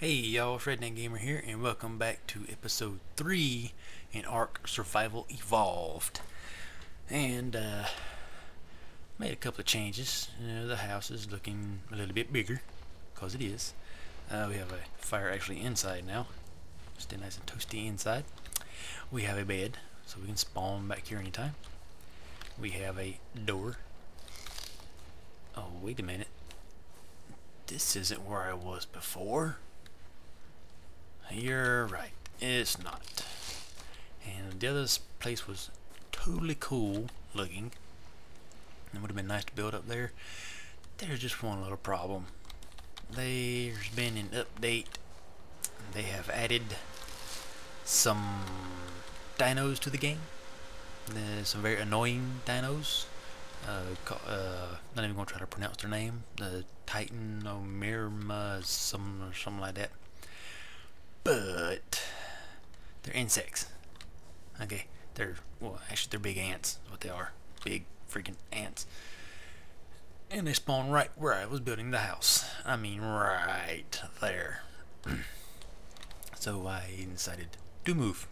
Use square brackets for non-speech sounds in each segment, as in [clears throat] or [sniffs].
Hey y'all, Redneck Gamer here, and welcome back to episode 3 in Ark Survival Evolved. And, uh, made a couple of changes. Uh, the house is looking a little bit bigger, because it is. Uh, we have a fire actually inside now. Stay nice and toasty inside. We have a bed, so we can spawn back here anytime. We have a door. Oh, wait a minute. This isn't where I was before. You're right. It's not. And the other place was totally cool looking. It would have been nice to build up there. There's just one little problem. There's been an update. They have added some dinos to the game. There's some very annoying dinos. Uh, uh, not even going to try to pronounce their name. The Titan Omirma, some or something like that but they're insects. Okay, they're well, actually they're big ants. What they are, big freaking ants. And they spawn right where I was building the house. I mean, right there. [clears throat] so I decided to move.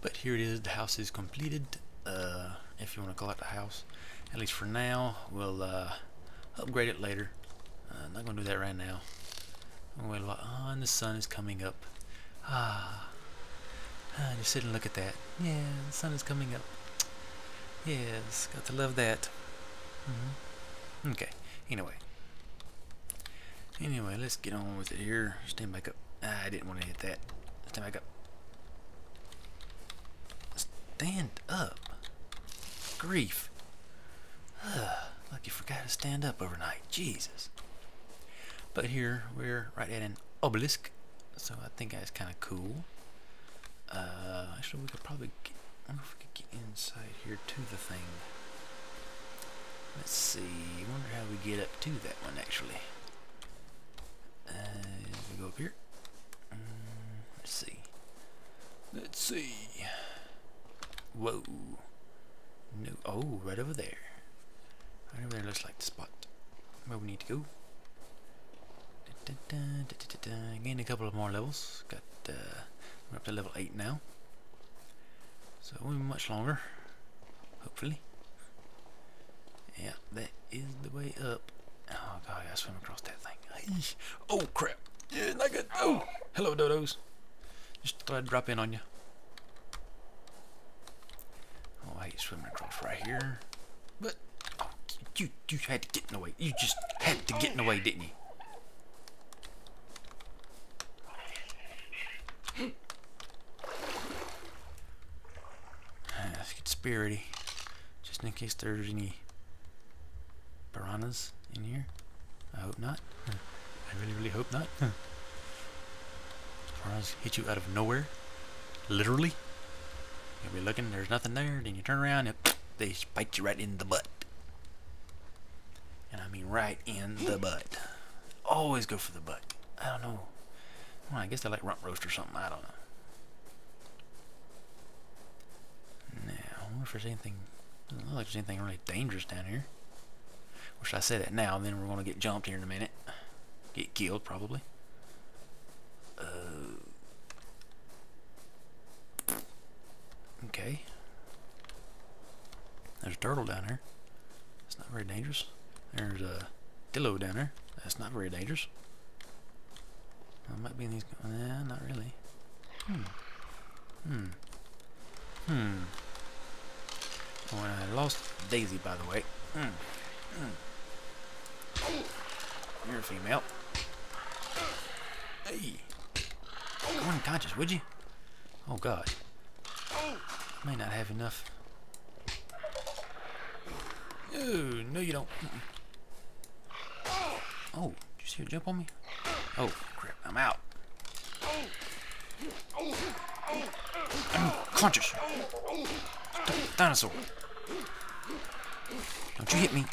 But here it is. The house is completed. Uh, if you want to call it the house, at least for now, we'll uh, upgrade it later. Uh, I'm not gonna do that right now. Wait a lot. Oh, and the sun is coming up. Ah. ah. Just sit and look at that. Yeah, the sun is coming up. Yes, got to love that. Mm -hmm. Okay. Anyway. Anyway, let's get on with it here. Stand back up. Ah, I didn't want to hit that. Stand back up. Stand up. Grief. Ugh, like you forgot to stand up overnight. Jesus. But here we're right at an obelisk, so I think that's kind of cool. Uh, actually, we could probably get, I wonder if we could get inside here to the thing. Let's see. I wonder how we get up to that one actually. Uh, we go up here. Um, let's see. Let's see. Whoa. No. Oh, right over there. Right over there looks like the spot where we need to go. Da, da, da, Gained a couple of more levels. Got uh, we're up to level eight now. So it won't be much longer. Hopefully. Yeah, that is the way up. Oh god, I swim across that thing. Oh crap! Yeah, not good. Oh, hello dodos. Just thought I'd drop in on you. Oh, I hate swimming across right here. But oh, you you had to get in the way. You just had to get in the way, didn't you? Spirity. Just in case there's any piranhas in here. I hope not. I really, really hope not. Piranhas hit you out of nowhere. Literally. You'll be looking, there's nothing there, then you turn around and [sniffs] they bite you right in the butt. And I mean right in the butt. Always go for the butt. I don't know. Well, I guess they like rump roast or something. I don't know. Wonder if there's anything, doesn't look like there's anything really dangerous down here. Should I say that now, then we're going to get jumped here in a minute. Get killed, probably. Uh, okay. There's a turtle down there. It's not very dangerous. There's a dilo down there. That's not very dangerous. Well, might be in these... Nah, not really. Hmm. Hmm. Hmm. When I lost Daisy, by the way. Mm. Mm. You're a female. Hey. Go unconscious, would you? Oh, God. May not have enough. Oh, no, you don't. Mm oh, did you see her jump on me? Oh, crap, I'm out. I'm conscious. Dinosaur. Don't you hit me.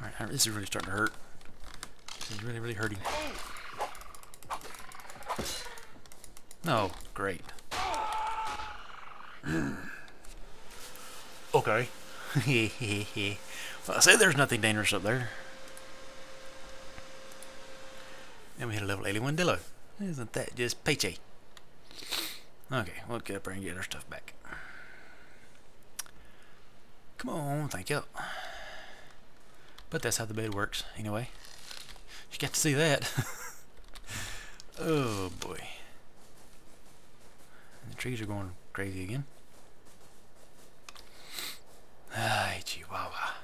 Alright, this is really starting to hurt. This is really, really hurting. No, great. [clears throat] okay. [laughs] well, I say there's nothing dangerous up there. And we hit a level 81 Dilo. Isn't that just peachy? Okay, we'll get up there and get our stuff back. Come on, thank you. But that's how the bed works, anyway. You got to see that. [laughs] oh boy. And the trees are going crazy again. Ah, Ay, Chihuahua.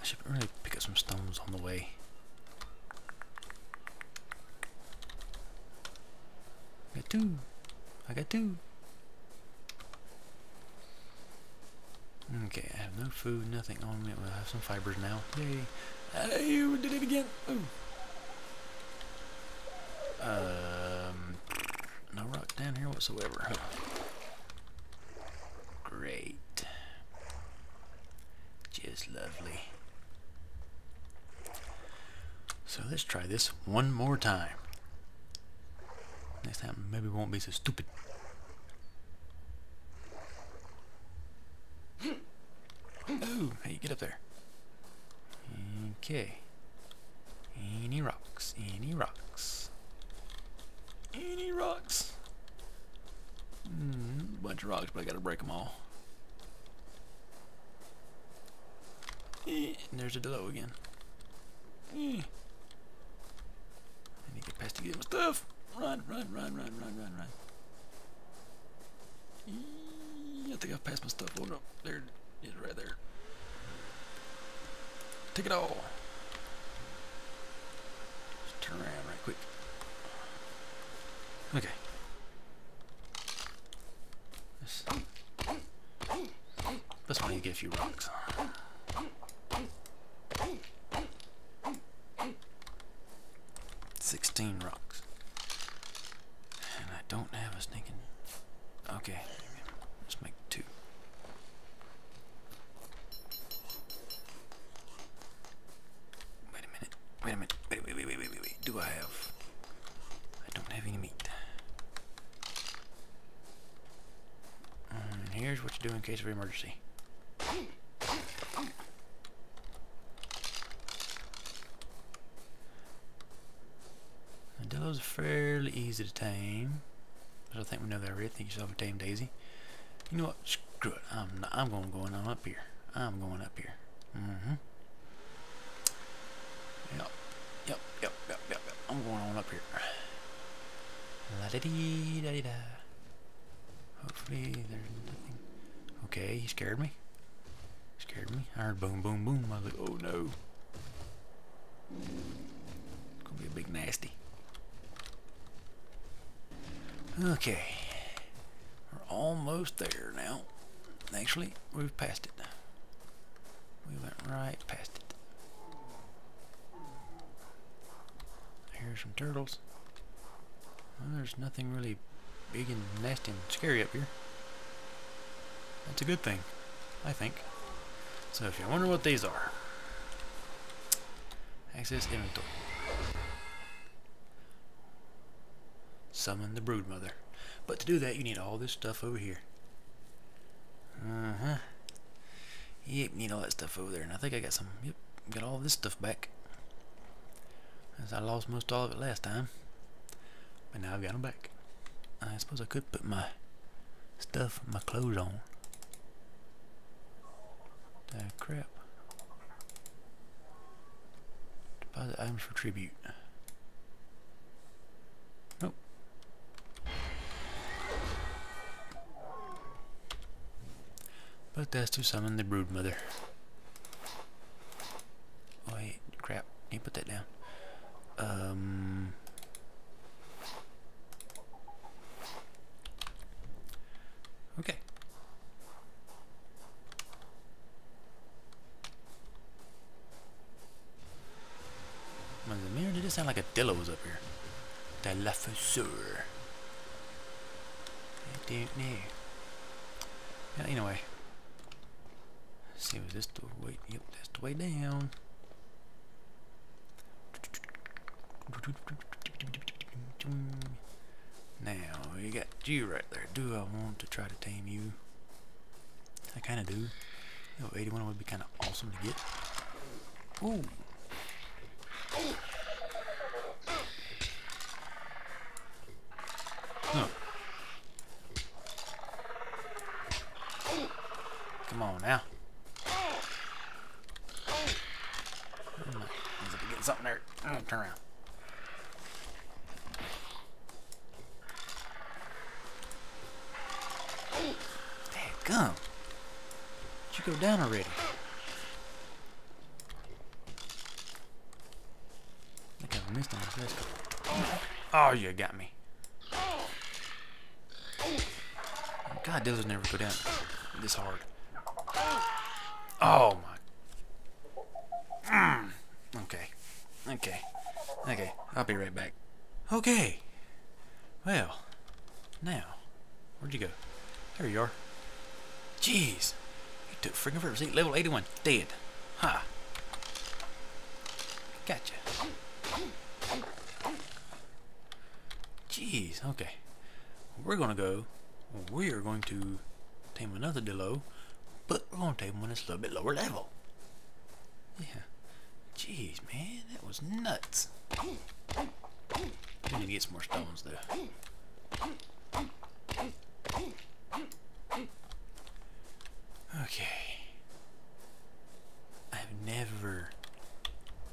I should really pick up some stones on the way. I got two. I got two. Okay, I have no food, nothing on me. We'll have some fibers now. Yay. Hey, we did it again. Ooh. Um, no rock down here whatsoever. Huh. Great. Just lovely. So let's try this one more time. Next time maybe we won't be so stupid. Oh, hey, get up there. Okay. Any rocks? Any rocks? Any rocks? Mm, bunch of rocks, but I gotta break them all. Eh, and there's a Dilo again. Eh. I need to get past to get my stuff. Run, run, run, run, run, run, run. I think I've passed my stuff. Oh no, there it is right there. Take it all. Just turn around right quick. Okay. This, this one you get a few rocks. Sixteen rocks. And I don't have a sneaking okay. Let's make two. Wait a minute. Wait a minute. Wait, wait, wait, wait, wait, wait, wait. Do I have I don't have any meat. And here's what you do in case of emergency. Dilos are fairly easy to tame. But I think we know that already. Think yourself a tame daisy. You know what? Screw it. I'm not, I'm going going on up here. I'm going up here. Mm-hmm. Yep. Yep. Yep. Yep. Yep. Yep. I'm going on up here. La da dee da dee da. Hopefully there's nothing. Okay, he scared me. Scared me. I heard boom, boom, boom. I was like, oh no. It's gonna be a big nasty. Okay. We're almost there now. Actually, we've passed it. We went right past it. Here's some turtles. Well, there's nothing really big and nasty and scary up here. That's a good thing, I think. So if you wonder what these are, access inventory. Summon the broodmother. But to do that, you need all this stuff over here. Uh-huh. Yep, need all that stuff over there. And I think I got some, yep, got all this stuff back. As I lost most all of it last time. But now I've got them back. I suppose I could put my stuff, my clothes on. That crap. Deposit items for tribute. But that's to summon the brood mother. Oh wait, crap. Can you put that down? Um Okay. Was the mirror? Did it sound like a Dilo was up here? The Lafesseur. I don't know. Yeah, anyway see, was this the way? Yep, that's the way down. Now, you got you right there. Do I want to try to tame you? I kind of do. You know, 81 would be kind of awesome to get. Ooh. Come on now. Turn around. Gum. Did you go down already? I think I missed on this. Oh, you got me. God, those never go down this hard. Oh my. Mm. Okay. Okay. Okay. I'll be right back. Okay. Well, now, where'd you go? There you are. Jeez. You took freaking forever. See, level 81. Dead. Ha. Gotcha. Jeez. Okay. We're going to go. We are going to tame another Dilo, but we're to tame one that's a little bit lower level. Yeah. Jeez, man. That was nuts. We need to get some more stones, though. Okay. I've never,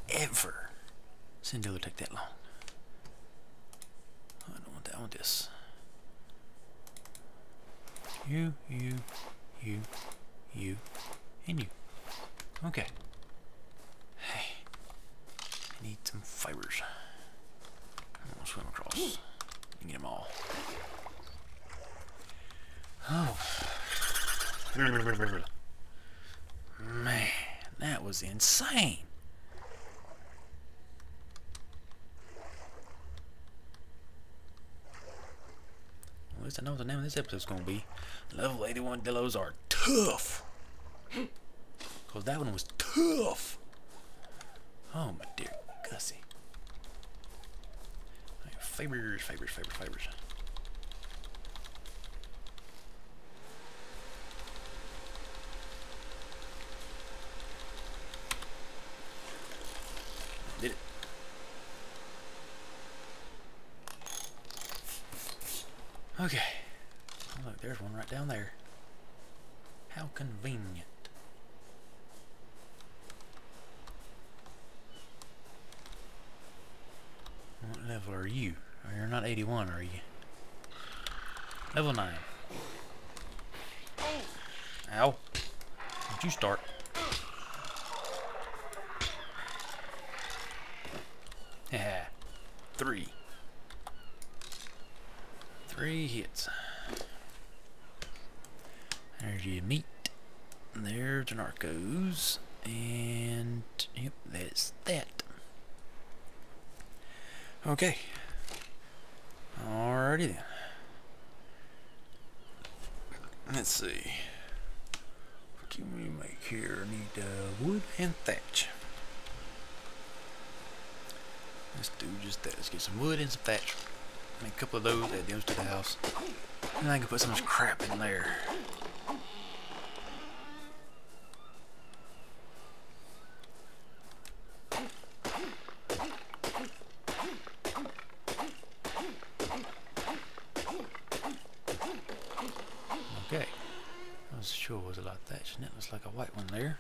ever seen Dilo take that long. I don't want that. I want this. You, you, you, you, and you. Okay. Need some fibers. Gonna swim across get them all. Oh. Man, that was insane. At least I know what the name of this episode's gonna be. Level 81 Dilos are tough. Cause that one was tough. Oh my dear Gussie. Fibers, fibers, fibers, fibers. Did it. Okay. Oh, look, there's one right down there. How convenient. What level are you? Oh, you're not 81, are you? Level 9. Ow. Did you start? Yeah. Three. Three hits. There's your meat. There's an Arcos. And, yep, that's that. Okay. Alrighty then. Let's see. What can we make here? Need uh, wood and thatch. Let's do just that. Let's get some wood and some thatch. Make a couple of those, add those to the house. And I can put so much crap in there. Okay. I was sure it was a lot of thatch, and it looks like a white one there.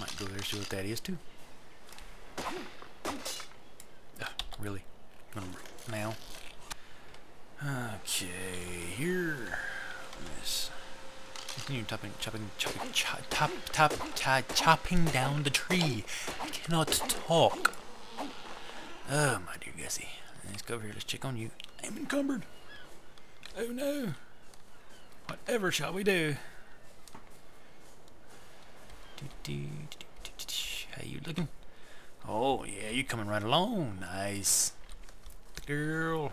Might go there see what that is too. Really? Now? Okay, here. This. Continue chopping, chopping, chopping, chop, top, top, chopping down the tree. I cannot talk. Oh, my dear Gussie. Let's go over here. Let's check on you. I'm encumbered. Oh no. Whatever shall we do? You looking? Oh yeah, you coming right along. Nice. Girl.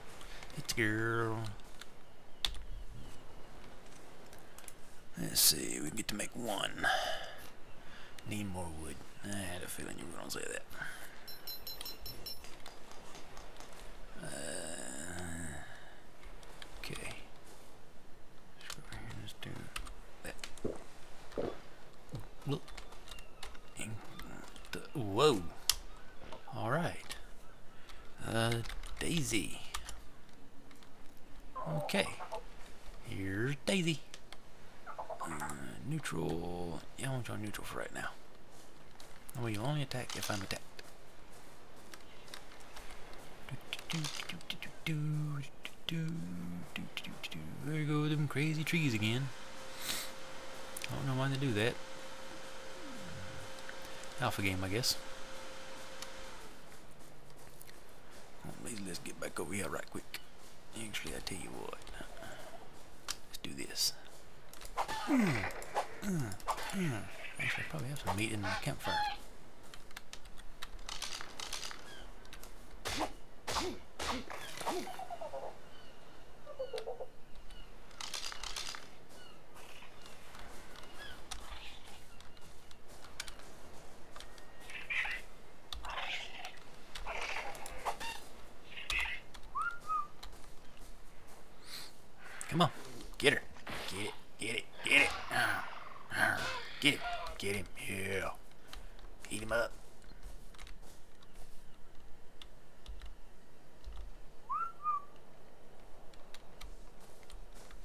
It's girl. Let's see, we get to make one. Need more wood. I had a feeling you were gonna say that. Uh, okay. Let's do that. Look. Whoa. All right. Uh, Daisy. Okay. Here's Daisy. Uh, on neutral for right now. Oh, you only attack if I'm attacked. There go them crazy trees again. I don't know why they do that. Alpha game, I guess. Well, let's get back over here right quick. Actually, I tell you what. Let's do this. [clears throat] [clears throat] [clears throat] Actually, I probably have some meat in my campfire. Come on, get her. Get it, get it, get it. Ah, ah, get him, get him. Yeah. Eat him up.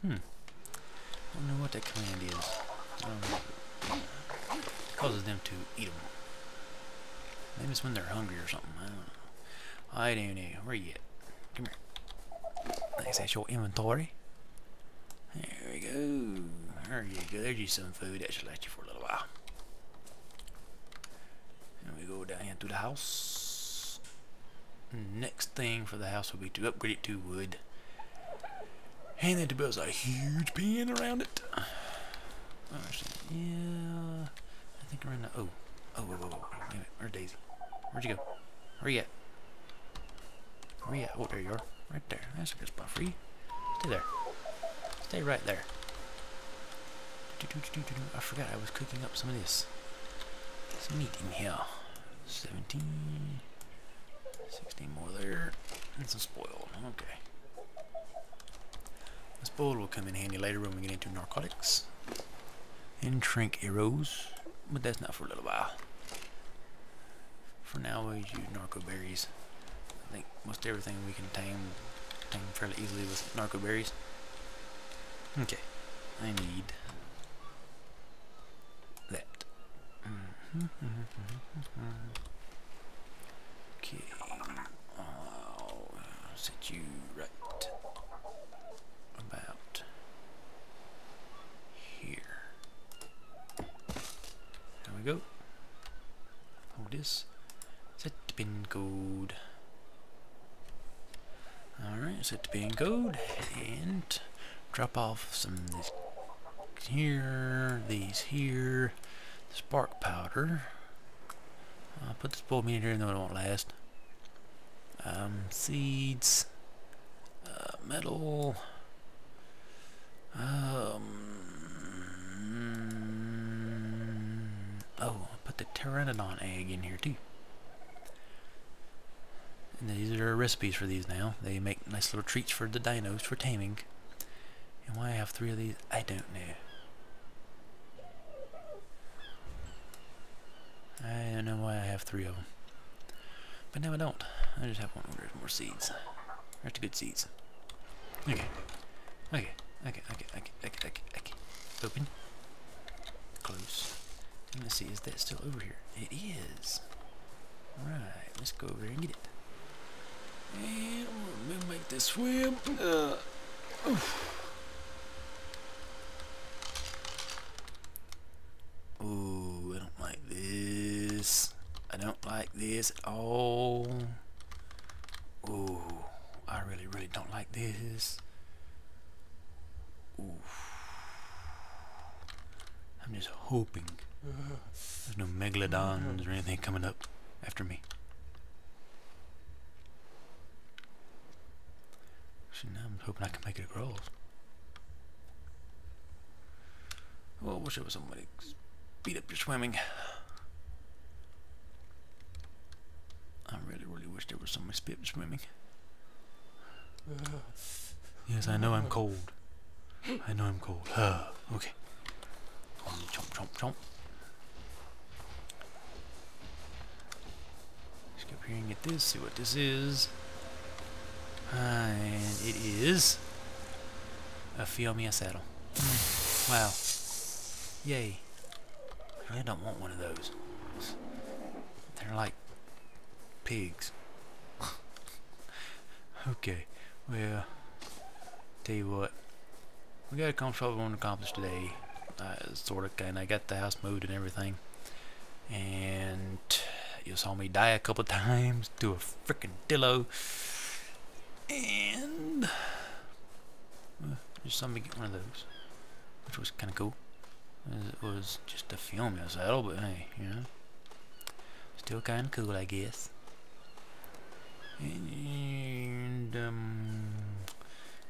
Hmm. I don't know what that command is. It causes them to eat them. Maybe it's when they're hungry or something. I don't know. I don't know. Where you at? Come here. Thanks, that's your inventory. There we go. There you go. There's you some food. That should last you for a little while. And to the house. Next thing for the house will be to upgrade it to wood. And then to build a huge pen around it. Oh, actually, yeah. I think around the. Oh. Oh, oh, oh, oh. Wait a minute. Where's Daisy? Where'd you go? Where you at? Where you at? Oh, there you are. Right there. That's a good spot for you. Stay there. Stay right there. I forgot I was cooking up some of this. Some meat in here. 17. 16 more there. And some spoiled. Okay. The spoiled will come in handy later when we get into narcotics. And shrink arrows. But that's not for a little while. For now we use narco berries. I think most everything we can tame, tame fairly easily with narco berries. Okay, I need that. Okay, I'll set you right about here. There we go. Hold this. Set the pin code. Alright, set the pin code and drop off some of this here, these here, spark powder. I'll put this spoiled meat in here and then it won't last. Um, seeds, uh, metal, um, oh, I'll put the pteranodon egg in here too. And these are recipes for these now. They make nice little treats for the dinos for taming. And why I have three of these, I don't know. I don't know why I have three of them. But now I don't. I just have one where more seeds. That's the good seeds. Okay. Okay. Okay. Okay. Okay. Okay. Okay. okay. Open. Close. Let me see. Is that still over here? It is. Right. Let's go over here and get it. And we'll make this swim. Uh. Oof. This all. Ooh, I really, really don't like this. Ooh. I'm just hoping there's no megalodons or anything coming up after me. So now I'm hoping I can make it across. Well, I wish there was somebody speed up your swimming. I really, really wish there was speed up swimming. Yes, I know I'm cold. I know I'm cold. Uh, okay. Chomp, chomp, chomp. Let's go up here and get this, see what this is. And it is a Phiomia saddle. Wow. Yay. I don't want one of those. They're like pigs. Okay, well, tell you what, we got a couple we want to accomplish today. Uh, sort of, kind I got the house moved and everything, and you saw me die a couple [laughs] times to a freaking dilo, and uh, just saw me get one of those, which was kind of cool. It was just a film saddle, but hey, you know, still kind of cool, I guess. And um,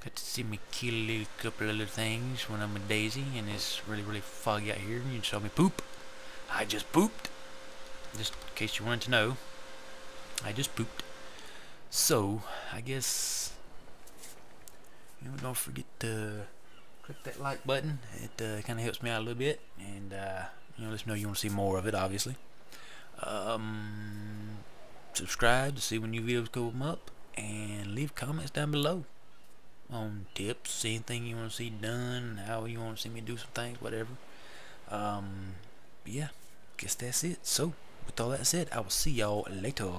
got to see me kill a couple little things when I'm a Daisy, and it's really, really foggy out here. You saw me poop. I just pooped. Just in case you wanted to know, I just pooped. So I guess you know, don't forget to click that like button. It uh, kind of helps me out a little bit, and uh, you know, let us know you want to see more of it, obviously. Um, subscribe to see when new videos come up, and leave comments down below on tips, anything you want to see done, how you want to see me do some things, whatever. Um, yeah, guess that's it. So, with all that said, I will see y'all later.